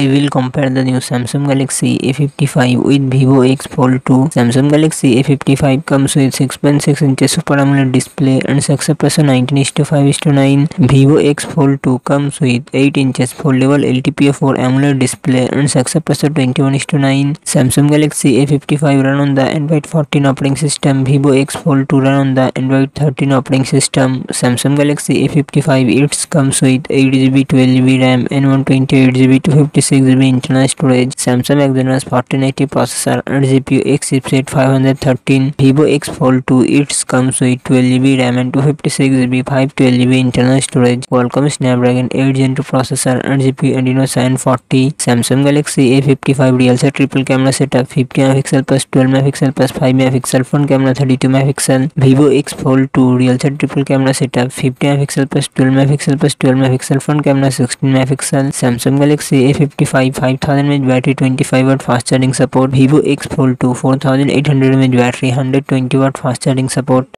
I will compare the new Samsung Galaxy A55 with Vivo X Fold 2. Samsung Galaxy A55 comes with 6.6 inches Super AMOLED display and success ratio 19:5:9. Vivo X Fold 2 comes with 8 inches foldable LTPO4 AMOLED display and success ratio 21:9. Samsung Galaxy A55 run on the Android 14 operating system. Vivo X Fold 2 run on the Android 13 operating system. Samsung Galaxy A55 it comes with 8GB 12GB RAM and 128GB 256 six G B internal storage Samsung Exynos fourteen eighty processor and G P U Xclipse five hundred thirteen Vivo X fold two it's comes with twelve G B RAM and two fifty six G B five twelve G B internal storage Qualcomm Snapdragon eight gen two processor and G P U seven forty Samsung Galaxy A fifty five D L से triple camera setup fifty megapixel plus twelve megapixel plus five megapixel front camera thirty two megapixel Vivo X fold two rear से triple camera setup fifty megapixel plus twelve megapixel plus twelve megapixel front camera sixteen megapixel Samsung Galaxy A fifty front camera 16 MP, Samsung Galaxy A50 55 5000 mAh battery 25 watt fast charging support Vivo X Fold 2 4800 mAh battery 120 watt fast charging support